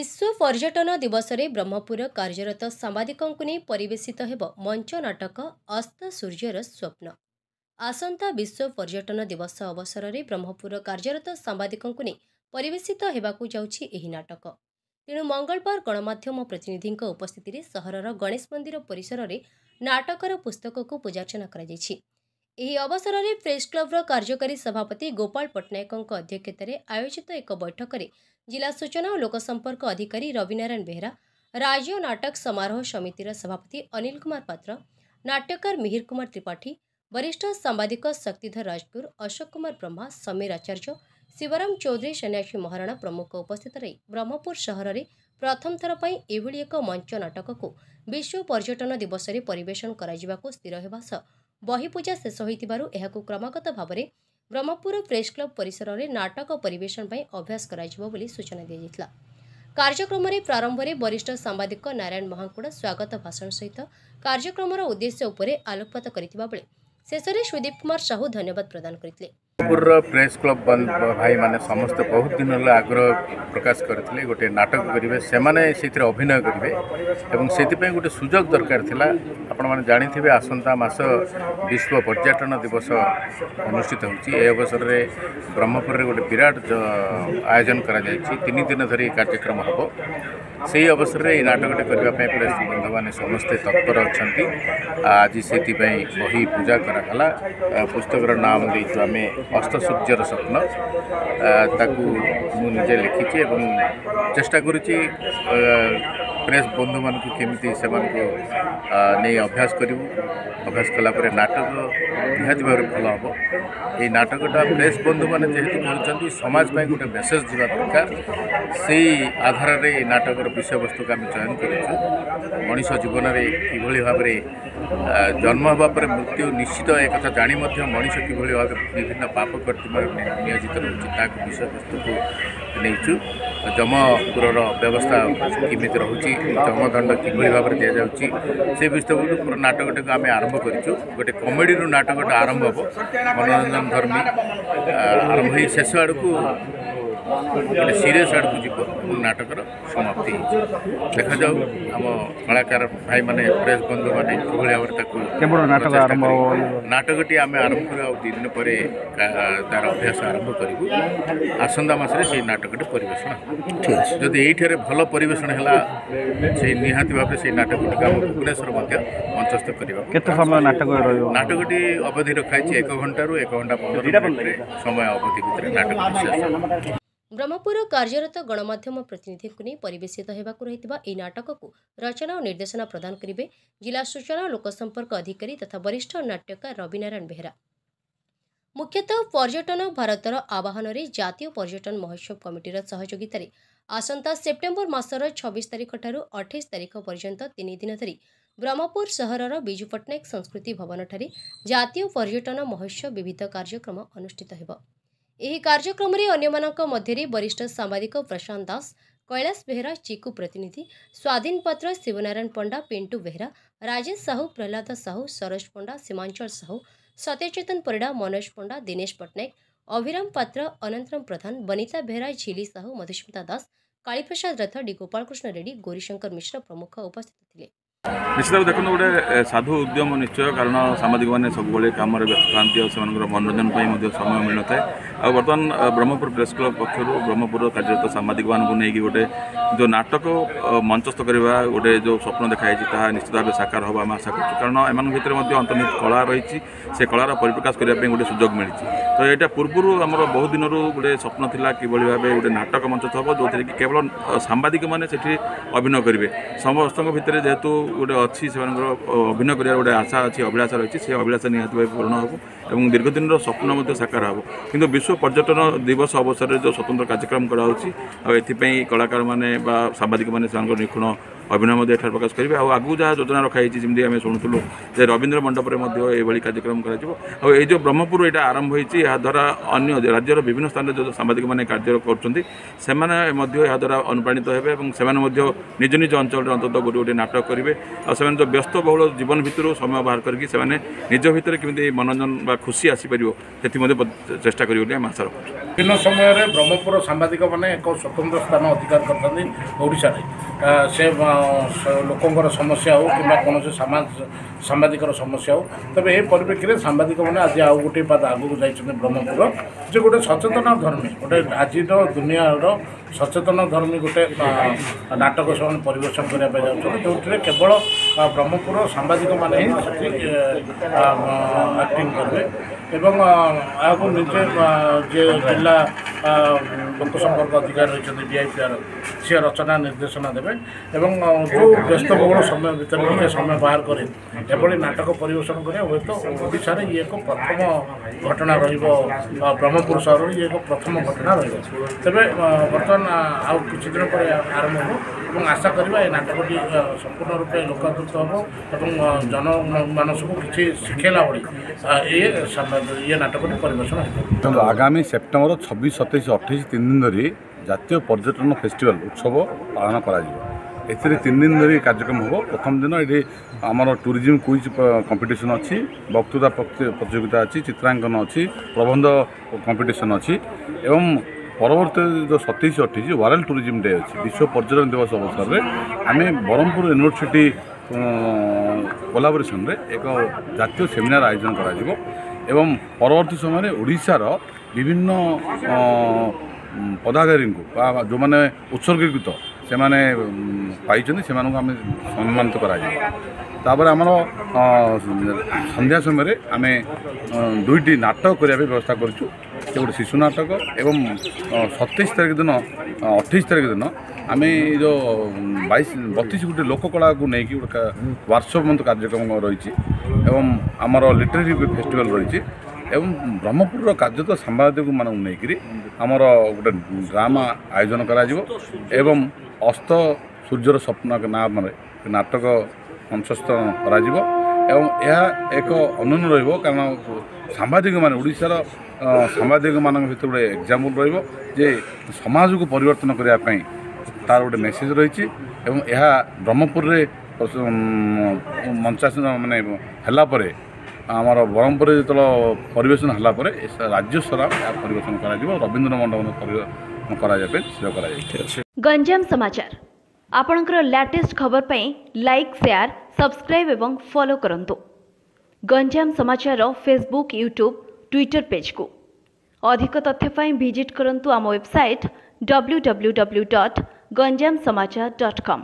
ବିଶ୍ୱ ପର୍ଯ୍ୟଟନ ଦିବସରେ ବ୍ରହ୍ମପୁର କାର୍ଯ୍ୟରତ ସାମ୍ବାଦିକଙ୍କୁ ନେଇ ପରିବେଶିତ ହେବ ମଞ୍ଚ ନାଟକ ଅସ୍ତ ସୂର୍ଯ୍ୟର ସ୍ୱପ୍ନ। ଆସନ୍ତା ବିଶ୍ୱ ପର୍ଯ୍ୟଟନ ଦିବସ ଅବସରରେ ବ୍ରହ୍ମପୁର କାର୍ଯ୍ୟରତ ସାମ୍ବାଦିକଙ୍କୁ ନେଇ ପରିବେଶିତ ହେବାକୁ ଯାଉଛି ଏହି ନାଟକ। ତେଣୁ ମଙ୍ଗଳବାର ଗଣମାଧ୍ୟମ ପ୍ରତିନିଧିଙ୍କ ଉପସ୍ଥିତିରେ ସହରର ଗଣେଶ ମନ୍ଦିର ପରିସରରେ ନାଟକର ପୁସ୍ତକକୁ ପୂଜାର୍ଚ୍ଚନା କରାଯାଇଛି। ଏହି ଅବସରରେ ପ୍ରେସ୍ କ୍ଲବର କାର୍ଯ୍ୟକାରୀ ସଭାପତି ଗୋପାଳ ପଟ୍ଟନାୟକଙ୍କ ଅଧ୍ୟକ୍ଷତାରେ ଆୟୋଜିତ ଏକ ବୈଠକରେ ଜିଲ୍ଲା ସୂଚନା ଓ ଲୋକସମ୍ପର୍କ ଅଧିକାରୀ ରବିନାରାୟଣ ବେହେରା ରାଜ୍ୟ ନାଟକ ସମାରୋହ ସମିତିର ସଭାପତି ଅନିଲ କୁମାର ପାତ୍ର ନାଟ୍ୟକାର ମିହିର କୁମାର ତ୍ରିପାଠୀ ବରିଷ୍ଠ ସାମ୍ବାଦିକ ଶକ୍ତିଧର ରାଜଗୁରୁ ଅଶୋକ କୁମାର ବ୍ରହ୍ମା ସମୀର ଆଚାର୍ଯ୍ୟ ଶିବରାମ ଚୌଧୁରୀ ସନ୍ୟାସୀ ମହାରଣା ପ୍ରମୁଖ ଉପସ୍ଥିତ ରହି ବ୍ରହ୍ମପୁର ସହରରେ ପ୍ରଥମ ଥର ପାଇଁ ଏଭଳି ଏକ ମଞ୍ଚ ନାଟକକୁ ବିଶ୍ୱ ପର୍ଯ୍ୟଟନ ଦିବସରେ ପରିବେଷଣ କରାଯିବାକୁ ସ୍ଥିର ହେବା ସହ ବହିପୂଜା ଶେଷ ହୋଇଥିବାରୁ ଏହାକୁ କ୍ରମାଗତ ଭାବରେ ବ୍ରହ୍ମପୁର ପ୍ରେସ୍ କ୍ଲବ ପରିସରରେ ନାଟକ ପରିବେଷଣ ପାଇଁ ଅଭ୍ୟାସ କରାଯିବ ବୋଲି ସୂଚନା ଦିଆଯାଇଥିଲା। କାର୍ଯ୍ୟକ୍ରମରେ ପ୍ରାରମ୍ଭରେ ବରିଷ୍ଠ ସାମ୍ବାଦିକ ନାରାୟଣ ମହାଙ୍କୁଡ଼ ସ୍ୱାଗତ ଭାଷଣ ସହିତ କାର୍ଯ୍ୟକ୍ରମର ଉଦ୍ଦେଶ୍ୟ ଉପରେ ଆଲୋକପାତ କରିଥିବା ବେଳେ ଶେଷରେ ସୁଦୀପ କୁମାର ସାହୁ ଧନ୍ୟବାଦ ପ୍ରଦାନ କରିଥିଲେ। ବ୍ରହ୍ମପୁରର ପ୍ରେସ୍ କ୍ଲବ୍ ଭାଇମାନେ ସମସ୍ତେ ବହୁତ ଦିନ ହେଲା ଆଗ୍ରହ ପ୍ରକାଶ କରିଥିଲେ ଗୋଟିଏ ନାଟକ କରିବେ ସେମାନେ ସେଥିରେ ଅଭିନୟ କରିବେ ଏବଂ ସେଥିପାଇଁ ଗୋଟେ ସୁଯୋଗ ଦରକାର ଥିଲା। ଆପଣମାନେ ଜାଣିଥିବେ ଆସନ୍ତା ମାସ ବିଶ୍ୱ ପର୍ଯ୍ୟଟନ ଦିବସ ଅନୁଷ୍ଠିତ ହେଉଛି। ଏ ଅବସରରେ ବ୍ରହ୍ମପୁରରେ ଗୋଟେ ବିରାଟ ଆୟୋଜନ କରାଯାଇଛି। ତିନି ଦିନ ଧରି କାର୍ଯ୍ୟକ୍ରମ ହେବ। ସେହି ଅବସରରେ ଏହି ନାଟକଟି କରିବା ପାଇଁ ପ୍ରେସ୍ ବନ୍ଧୁମାନେ ସମସ୍ତେ ତତ୍ପର ଅଛନ୍ତି। ଆଜି ସେଥିପାଇଁ ବହି ପୂଜା କରାଗଲା ପୁସ୍ତକର ନାମ ଦେଇଛୁ ଆମେ অস্ত সূর্যর স্বপ্ন তাকে মু নিজে লিখিছি এবং চেষ্টা করছি প্রেস বন্ধু মানুষ কমিটি সে অভ্যাস করবু অভ্যাস কলাপরে নাটক নিহতি ভাবে ভালো হব এই নাটকটা প্রেস বন্ধু মানে যেহেতু করছেন সমাজ পাই গোটে মেসেজ যা দরকার সেই আধারে এই নাটকর বিষয়বস্তুকে আমি চয়ন করেছি মানুষ জীবনের কীভাবে ভাবে ଜନ୍ମ ହେବା ପରେ ମୃତ୍ୟୁ ନିଶ୍ଚିତ ଏକଥା ଜାଣି ମଧ୍ୟ ମଣିଷ କିଭଳି ଭାବରେ ବିଭିନ୍ନ ପାପ କର୍ତ୍ତୃମାରେ ନିୟୋଜିତ ରହୁଛି ତାକୁ ବିଷୟବସ୍ତୁକୁ ନେଇଛୁ। ଯମପୁରର ବ୍ୟବସ୍ଥା କେମିତି ରହୁଛି ଯମଦଣ୍ଡ କିଭଳି ଭାବରେ ଦିଆଯାଉଛି ସେ ବିଷୟକୁ ନାଟକଟିକୁ ଆମେ ଆରମ୍ଭ କରିଛୁ। ଗୋଟେ କମେଡ଼ିରୁ ନାଟକଟା ଆରମ୍ଭ ହେବ ମନୋରଞ୍ଜନ ଧର୍ମୀ। ଆରମ୍ଭ ହେଇ ଶେଷ ଆଡ଼କୁ ଗୋଟେ ସିରିୟସ୍ ଆଡ଼କୁ ଯିବ ଏବଂ ନାଟକର ସମାପ୍ତି ହେଇଛି ଦେଖାଯାଉ ଆମ କଳାକାର ଭାଇମାନେ ପ୍ରେସ୍ ବନ୍ଧୁମାନେ କିଭଳି ଭାବରେ ତାକୁ ନାଟକ ଆରମ୍ଭ ନାଟକଟି ଆମେ ଆରମ୍ଭ କରିବା ଆଉ ଦୁଇ ଦିନ ପରେ ତାର ଅଭ୍ୟାସ ଆରମ୍ଭ କରିବୁ ଆସନ୍ତା ମାସରେ ସେଇ ନାଟକଟି ପରିବେଷଣ ଠିକ୍ ଅଛି ଯଦି ଏଇଠାରେ ଭଲ ପରିବେଷଣ ହେଲା ସେଇ ନିହାତି ଭାବରେ ସେଇ ନାଟକଟିକୁ ଆମ ଭୁବନେଶ୍ୱର ମଧ୍ୟ ମଞ୍ଚସ୍ଥ କରିବାକୁ କେତେ ସମୟ ନାଟକ ରହିବ? ନାଟକଟି ଅବଧି ରଖାଯାଇଛି ଏକ ଘଣ୍ଟାରୁ ଏକ ଘଣ୍ଟା ପନ୍ଦର ମିନିଟ୍ରେ ସମୟ ଅବଧି ଭିତରେ ନାଟକଟି ବ୍ରହ୍ମପୁର କାର୍ଯ୍ୟରତ ଗଣମାଧ୍ୟମ ପ୍ରତିନିଧିଙ୍କୁ ନେଇ ପରିବେଶିତ ହେବାକୁ ରହିଥିବା ଏହି ନାଟକକୁ ରଚନା ଓ ନିର୍ଦ୍ଦେଶନା ପ୍ରଦାନ କରିବେ ଜିଲ୍ଲା ସୂଚନା ଓ ଲୋକସମ୍ପର୍କ ଅଧିକାରୀ ତଥା ବରିଷ୍ଠ ନାଟ୍ୟକାର ରବିନାରାୟଣ ବେହେରା। ମୁଖ୍ୟତଃ ପର୍ଯ୍ୟଟନ ଭାରତର ଆବାହନରେ ଜାତୀୟ ପର୍ଯ୍ୟଟନ ମହୋତ୍ସବ କମିଟିର ସହଯୋଗିତାରେ ଆସନ୍ତା ସେପ୍ଟେମ୍ବର ମାସର ଛବିଶ ତାରିଖଠାରୁ ଅଠେଇଶ ତାରିଖ ପର୍ଯ୍ୟନ୍ତ ତିନି ଦିନ ଧରି ବ୍ରହ୍ମପୁର ସହରର ବିଜୁ ପଟ୍ଟନାୟକ ସଂସ୍କୃତି ଭବନଠାରେ ଜାତୀୟ ପର୍ଯ୍ୟଟନ ମହୋତ୍ସବ ବିବିଧ କାର୍ଯ୍ୟକ୍ରମ ଅନୁଷ୍ଠିତ ହେବ। ଏହି କାର୍ଯ୍ୟକ୍ରମରେ ଅନ୍ୟମାନଙ୍କ ମଧ୍ୟରେ ବରିଷ୍ଠ ସାମ୍ବାଦିକ ପ୍ରଶାନ୍ତ ଦାସ କୈଳାସ ବେହେରା ଚିକୁ ପ୍ରତିନିଧି ସ୍ୱାଧୀନ ପାତ୍ର ଶିବନାରାୟଣ ପଣ୍ଡା ପିଣ୍ଟୁ ବେହେରା ରାଜେଶ ସାହୁ ପ୍ରହ୍ଲାଦ ସାହୁ ସରୋଜ ପଣ୍ଡା ସୀମାଞ୍ଚଳ ସାହୁ ସତ୍ୟଚେତନ ପରିଡ଼ା ମନୋଜ ପଣ୍ଡା ଦିନେଶ ପଟ୍ଟନାୟକ ଅଭିରାମ ପାତ୍ର ଅନନ୍ତରାମ ପ୍ରଧାନ ବନିତା ବେହେରା ଝିଲି ସାହୁ ମଧୁସ୍ମିତା ଦାସ କାଳୀପ୍ରସାଦ ରଥ ଡି ଗୋପାଳକୃଷ୍ଣ ରେଡ୍ଡି ଗୌରୀଶଙ୍କର ମିଶ୍ର ପ୍ରମୁଖ ଉପସ୍ଥିତ ଥିଲେ। ନିଶ୍ଚିତ ଭାବେ ଦେଖନ୍ତୁ ଗୋଟେ ସାଧୁ ଉଦ୍ୟମ ନିଶ୍ଚୟ କାରଣ ସାମ୍ବାଦିକମାନେ ସବୁବେଳେ କାମରେ ବ୍ୟସ୍ତ ଥାନ୍ତି ଆଉ ସେମାନଙ୍କର ମନୋରଞ୍ଜନ ପାଇଁ ମଧ୍ୟ ସମୟ ମିଳିନଥାଏ। ଆଉ ବର୍ତ୍ତମାନ ବ୍ରହ୍ମପୁର ପ୍ରେସ୍ କ୍ଲବ୍ ପକ୍ଷରୁ ବ୍ରହ୍ମପୁର କାର୍ଯ୍ୟରତ ସାମ୍ବାଦିକମାନଙ୍କୁ ନେଇକି ଗୋଟେ ଯେଉଁ ନାଟକ ମଞ୍ଚସ୍ଥ କରିବା ଗୋଟେ ଯେଉଁ ସ୍ୱପ୍ନ ଦେଖାଯାଇଛି ତାହା ନିଶ୍ଚିତ ଭାବେ ସାକାର ହେବ ଆମେ ଆଶା କରୁଛୁ। କାରଣ ଏମାନଙ୍କ ଭିତରେ ମଧ୍ୟ ଅନ୍ତର୍ନିହିତ କଳା ରହିଛି। ସେ କଳାର ପରିପ୍ରକାଶ କରିବା ପାଇଁ ଗୋଟେ ସୁଯୋଗ ମିଳିଛି। ତ ଏଇଟା ପୂର୍ବରୁ ଆମର ବହୁ ଦିନରୁ ଗୋଟେ ସ୍ୱପ୍ନ ଥିଲା କିଭଳି ଭାବେ ଗୋଟେ ନାଟକ ମଞ୍ଚସ୍ଥ ହେବ ଯେଉଁଥିରେ କି କେବଳ ସାମ୍ବାଦିକମାନେ ସେଠି ଅଭିନୟ କରିବେ ସମସ୍ତଙ୍କ ଭିତରେ ଯେହେତୁ ଗୋଟେ ଅଛି ସେମାନଙ୍କର ଅଭିନୟ କରିବାର ଗୋଟେ ଆଶା ଅଛି ଅଭିଳାଷା ରହିଛି ସେ ଅଭିଳାଷା ନିହାତି ଭାବେ ପୂରଣ ହେବ ଏବଂ ଦୀର୍ଘଦିନର ସ୍ୱପ୍ନ ମଧ୍ୟ ସାକାର ହେବ କିନ୍ତୁ ବିଶ୍ୱ ପର୍ଯ୍ୟଟନ ଦିବସ ଅବସରରେ ଯେଉଁ ସ୍ୱତନ୍ତ୍ର କାର୍ଯ୍ୟକ୍ରମ କରାହେଉଛି ଆଉ ଏଥିପାଇଁ କଳାକାରମାନେ ବା ସାମ୍ବାଦିକମାନେ ସେମାନଙ୍କର ନିଖୁଣ ଅଭିନୟ ମଧ୍ୟ ଏଠାରେ ପ୍ରକାଶ କରିବେ। ଆଉ ଆଗକୁ ଯାହା ଯୋଜନା ରଖାଯାଇଛି ଯେମିତି ଆମେ ଶୁଣୁଥିଲୁ ଯେ ରବୀନ୍ଦ୍ର ମଣ୍ଡପରେ ମଧ୍ୟ ଏଭଳି କାର୍ଯ୍ୟକ୍ରମ କରାଯିବ। ଆଉ ଏଇ ଯେଉଁ ବ୍ରହ୍ମପୁର ଏଇଟା ଆରମ୍ଭ ହୋଇଛି ଏହାଦ୍ୱାରା ଅନ୍ୟ ରାଜ୍ୟର ବିଭିନ୍ନ ସ୍ଥାନରେ ଯେଉଁ ସାମ୍ବାଦିକମାନେ କାର୍ଯ୍ୟ କରୁଛନ୍ତି ସେମାନେ ମଧ୍ୟ ଏହାଦ୍ୱାରା ଅନୁପ୍ରାଣିତ ହେବେ ଏବଂ ସେମାନେ ମଧ୍ୟ ନିଜ ନିଜ ଅଞ୍ଚଳରେ ଅନ୍ତତଃ ଗୋଟେ ଗୋଟେ ନାଟକ କରିବେ। ଆଉ ସେମାନେ ଯେଉଁ ବ୍ୟସ୍ତବହୁଳ ଜୀବନ ଭିତରୁ ସମୟ ବାହାର କରିକି ସେମାନେ ନିଜ ଭିତରେ କେମିତି ମନୋରଞ୍ଜନ ବା ଖୁସି ଆସିପାରିବ ସେଥିମଧ୍ୟ ଚେଷ୍ଟା କରିବେ ବୋଲି ଆମେ ଆଶା ରଖୁଛୁ। ବିଭିନ୍ନ ସମୟରେ ବ୍ରହ୍ମପୁର ସାମ୍ବାଦିକମାନେ ଏକ ସ୍ୱତନ୍ତ୍ର ସ୍ଥାନ ଅଧିକାର କରିଥାନ୍ତି ଓଡ଼ିଶାରେ। ଆ, ସେ ଲୋକଙ୍କର ସମସ୍ୟା ହେଉ କିମ୍ବା କୌଣସି ସାମା- ସାମ୍ବାଦିକର ସମସ୍ୟା ହେଉ ତେବେ ଏ ପରିପ୍ରେକ୍ଷୀରେ ସାମ୍ବାଦିକମାନେ ଆଜି ଆଉ ଗୋଟିଏ ପାଦ ଆଗକୁ ଯାଇଛନ୍ତି ବ୍ରହ୍ମପୁର। ଯେ ଗୋଟେ ସଚେତନ ଧର୍ମୀ ଗୋଟେ ଆଜିର ଦୁନିଆର ସଚେତନ ଧର୍ମୀ ଗୋଟେ ନାଟକ ସେମାନେ ପରିବେଷଣ କରିବା ପାଇଁ ଯାଉଛନ୍ତି ଯେଉଁଥିରେ କେବଳ ବ୍ରହ୍ମପୁର ସାମ୍ବାଦିକମାନେ ହିଁ ସେଠି ଆକ୍ଟିଂ କରିବେ। ଏବଂ ଏହାକୁ ନିଜେ ଯିଏ ଜିଲ୍ଲା ଲୋକ ସମ୍ପର୍କ ଅଧିକାରୀ ରହିଛନ୍ତି ଡିଆଇପିଆର ସିଏ ରଚନା ନିର୍ଦ୍ଦେଶନା ଦେବେ ଏବଂ ଯେଉଁ ବ୍ୟସ୍ତବହୁଳ ସମୟ ଭିତରେ ଟିକେ ସମୟ ବାହାର କରି ଏଭଳି ନାଟକ ପରିବେଷଣ କରିବା ହୁଏତ ଓଡ଼ିଶାରେ ଇଏ ଏକ ପ୍ରଥମ ଘଟଣା ରହିବ ବ୍ରହ୍ମପୁର ସହରରେ ଇଏ ଏକ ପ୍ରଥମ ଘଟଣା ରହିବ। ତେବେ ବର୍ତ୍ତମାନ ଆଉ କିଛି ଦିନ ପରେ ଆରମ୍ଭ ହେବ ଏବଂ ଆଶା କରିବା ଏ ନାଟକଟି ସମ୍ପୂର୍ଣ୍ଣ ରୂପେ ଲୋକାଦୃତ ହେବ ଏବଂ ଜନମାନସକୁ କିଛି ଶିଖେଇଲା ଭଳି ଆ, ଏ ସାମ୍ବା- ଇଏ ନାଟକଟି ପରିବେଷଣ ହେବ। ଆଗାମୀ ସେପ୍ଟେମ୍ବର ଛବିଶ ସତେଇଶ ଅଠେଇଶ ତିନି ଦିନ ଧରି ଜାତୀୟ ପର୍ଯ୍ୟଟନ ଫେଷ୍ଟିଭାଲ ଉତ୍ସବ ପାଳନ କରାଯିବ ଏଥିରେ ତିନି ଦିନ ଧରି କାର୍ଯ୍ୟକ୍ରମ ହେବ ପ୍ରଥମ ଦିନ ଏଠି ଆମର ଟୁରିଜିମ୍ କୁଇଜ୍ କମ୍ପିଟିସନ୍ ଅଛି ବକ୍ତୃତା ପ୍ରତି- ପ୍ରତିଯୋଗିତା ଅଛି ଚିତ୍ରାଙ୍କନ ଅଛି ପ୍ରବନ୍ଧ କମ୍ପିଟିସନ୍ ଅଛି ଏବଂ ପରବର୍ତ୍ତୀ ଯେଉଁ ସତେଇଶ ଅଠେଇଶ ୱାର୍ଲଡ଼ ଟୁରିଜିମ୍ ଡେ ଅଛି ବିଶ୍ୱ ପର୍ଯ୍ୟଟନ ଦିବସ ଅବସରରେ ଆମେ ବ୍ରହ୍ମପୁର ୟୁନିଭର୍ସିଟି କୋଲାବୋରେସନରେ ଏକ ଜାତୀୟ ସେମିନାର ଆୟୋଜନ କରାଯିବ ଏବଂ ପରବର୍ତ୍ତୀ ସମୟରେ ଓଡ଼ିଶାର ବିଭିନ୍ନ ଅ, ଉଁ, ପଦାଧିକାରୀଙ୍କୁ ବା ଯେଉଁମାନେ ଉତ୍ସର୍ଗୀକୃତ ସେମାନେ ଉଁ, ପାଇଛନ୍ତି ସେମାନଙ୍କୁ ଆମେ ସମ୍ମାନିତ କରାଯିବ ତାପରେ ଆମର ଅ, ସନ୍ଧ୍ୟା ସମୟରେ ଆମେ ଅ, ଦୁଇଟି ନାଟକ କରିବା ପାଇଁ ବ୍ୟବସ୍ଥା କରିଛୁ ସେ ଗୋଟେ ଶିଶୁ ନାଟକ ଏବଂ ସତେଇଶ ତାରିଖ ଦିନ ଅଠେଇଶ ତାରିଖ ଦିନ ଆମେ ଏଇ ଯେଉଁ ବାଇଶ ବତିଶ ଗୋଟି ଲୋକକଳାକୁ ନେଇକି ଗୋଟେ ୱାର୍କସପ୍ ମଧ୍ୟ କାର୍ଯ୍ୟକ୍ରମ ରହିଛି ଏବଂ ଆମର ଲିଟରେରୀ ଫେଷ୍ଟିଭାଲ ରହିଛି ଏବଂ ବ୍ରହ୍ମପୁରର କାର୍ଯ୍ୟତ ସାମ୍ବାଦିକମାନଙ୍କୁ ନେଇକରି ଆମର ଗୋଟେ ଡ୍ରାମା ଆୟୋଜନ କରାଯିବ ଏବଂ ଅସ୍ତ ସୂର୍ଯ୍ୟର ସ୍ୱପ୍ନ ନାମରେ ନାଟକ ମଞ୍ଚସ୍ଥ କରାଯିବ ଏବଂ ଏହା ଏକ ଅନନ୍ୟ ରହିବ କାରଣ ସାମ୍ବାଦିକମାନେ ଓଡ଼ିଶାର ସାମ୍ବାଦିକମାନଙ୍କ ଭିତରେ ଗୋଟେ ଏକ୍ଜାମ୍ପଲ୍ ରହିବ ଯେ ସମାଜକୁ ପରିବର୍ତ୍ତନ କରିବା ପାଇଁ ତାର ଗୋଟେ ମେସେଜ୍ ରହିଛି ଏବଂ ଏହା ବ୍ରହ୍ମପୁରରେ ମଞ୍ଚାସନ ମାନେ ହେଲା ପରେ ଆମର ବ୍ରହ୍ମପୁରରେ ଯେତେବେଳେ ପରିବେଷଣ ହେଲା ପରେ ଏ ରାଜ୍ୟ ସାରା ଏହା ପରିବେଷଣ କରାଯିବ ରବୀନ୍ଦ୍ର ମଣ୍ଡପରେ ପରିବେଷଣ କରାଯିବା ପାଇଁ ସ୍ଥିର କରାଯାଇଛି ଗଞ୍ଜାମ ସମାଚାର ଆପଣଙ୍କର ଲାଟେଷ୍ଟ ଖବର ପାଇଁ ଲାଇକ୍ ସେୟାର ସବସ୍କ୍ରାଇବ୍ ଏବଂ ଫଲୋ କରନ୍ତୁ ଗଞ୍ଜାମ ସମାଚାରର ଫେସବୁକ୍ ୟୁଟ୍ୟୁବ୍ ଟ୍ୱିଟର ପେଜ୍କୁ ଅଧିକ ତଥ୍ୟ ପାଇଁ ଭିଜିଟ୍ କରନ୍ତୁ ଆମ ୱେବସାଇଟ୍ www.ganjamsamachar.com